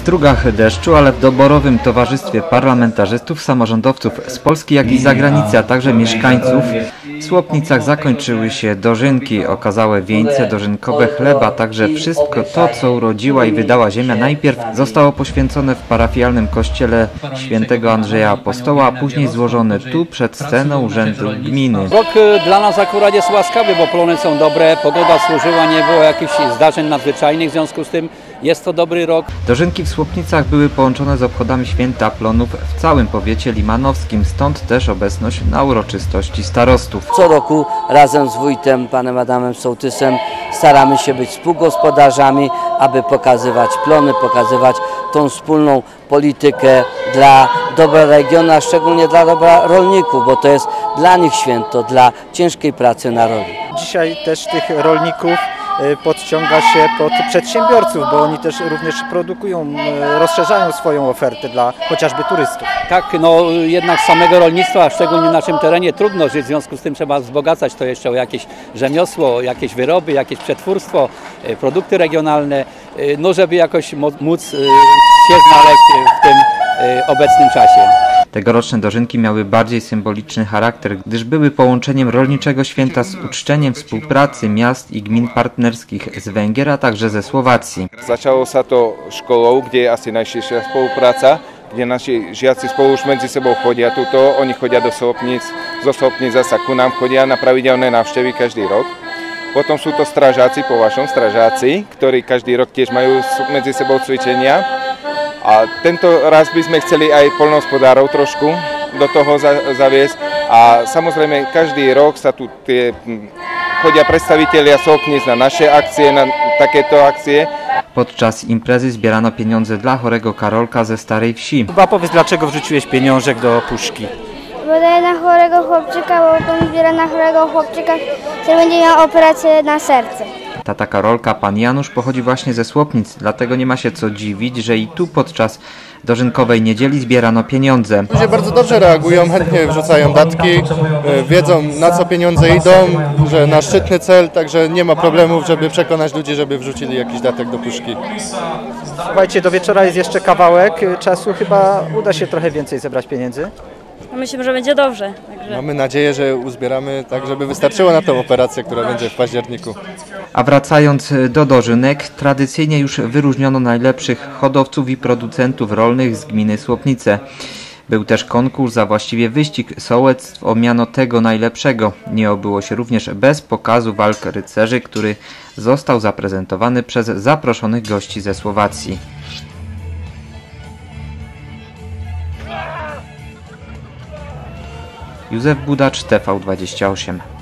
strugach deszczu, ale w doborowym towarzystwie parlamentarzystów, samorządowców z Polski, jak i zagranicy, a także mieszkańców, w Słopnicach zakończyły się dożynki, okazałe wieńce, dożynkowe chleba, także wszystko to, co urodziła i wydała ziemia, najpierw zostało poświęcone w parafialnym kościele świętego Andrzeja Apostoła, a później złożone tu przed sceną Urzędu Gminy. Rok y, dla nas akurat jest łaskawy, bo plony są dobre, pogoda służyła, nie było jakichś zdarzeń nadzwyczajnych, w związku z tym jest to dobry rok. Dożynki w Słupnicach były połączone z obchodami święta plonów w całym powiecie limanowskim, stąd też obecność na uroczystości starostów. Co roku razem z wójtem, panem Adamem Sołtysem staramy się być współgospodarzami, aby pokazywać plony, pokazywać tą wspólną politykę dla dobra regionu, a szczególnie dla dobra rolników, bo to jest dla nich święto, dla ciężkiej pracy na roli. Dzisiaj też tych rolników podciąga się pod przedsiębiorców, bo oni też również produkują, e, rozszerzają swoją ofertę dla chociażby turystów. Tak, no jednak samego rolnictwa, szczególnie na naszym terenie trudno żyć, w związku z tym trzeba wzbogacać to jeszcze o jakieś rzemiosło, jakieś wyroby, jakieś przetwórstwo, y, produkty regionalne, no żeby jakoś móc się znaleźć w tym obecnym czasie. Tegoroczne dożynki miały bardziej symboliczny charakter, gdyż były połączeniem rolniczego święta z uczczeniem współpracy miast i gmin partnerskich z Węgier, a także ze Słowacji. Začalo sa to školou, kde je asi najširšia spolupráca, kde naši žiaci spolu už medzi sebou chodia tuto, oni chodia do Sopnic, zo Sopnic zasa ku nám chodia na pravidelné návštevy každý rok. Potom sú to stražáci, po vašom stražáci, ktorí každý rok tiež majú medzi sebou cvičenia. A tento raz by sme chceli aj polnohospodárov trošku do toho za- zaviesť. A samozrejme, každý rok sa tu tie, hm, chodia predstavitelia Sopnic na naše akcie, na takéto akcie. Podczas imprezy zbierano pieniądze dla chorego Karolka ze Starej Wsi. Chyba powiedz, dlaczego wrzuciłeś pieniążek do puszki? Bo daję na chorego chłopczyka, bo pan zbiera na chorego chłopczyka, który będzie miał operację na serce. Tata Karolka, pan Janusz, pochodzi właśnie ze Słopnic, dlatego nie ma się co dziwić, że i tu podczas dożynkowej niedzieli zbierano pieniądze. Ludzie bardzo dobrze reagują, chętnie wrzucają datki, e, wiedzą na co pieniądze idą, że na szczytny cel, także nie ma problemów, żeby przekonać ludzi, żeby wrzucili jakiś datek do puszki. Słuchajcie, do wieczora jest jeszcze kawałek e, czasu, chyba uda się trochę więcej zebrać pieniędzy. Myślę, że będzie dobrze. Także Mamy nadzieję, że uzbieramy tak, żeby wystarczyło na tą operację, która będzie w październiku. A wracając do dożynek, tradycyjnie już wyróżniono najlepszych hodowców i producentów rolnych z gminy Słopnice. Był też konkurs, a właściwie wyścig sołectw o miano tego najlepszego. Nie obyło się również bez pokazu walk rycerzy, który został zaprezentowany przez zaproszonych gości ze Słowacji. Józef Budacz, TV28.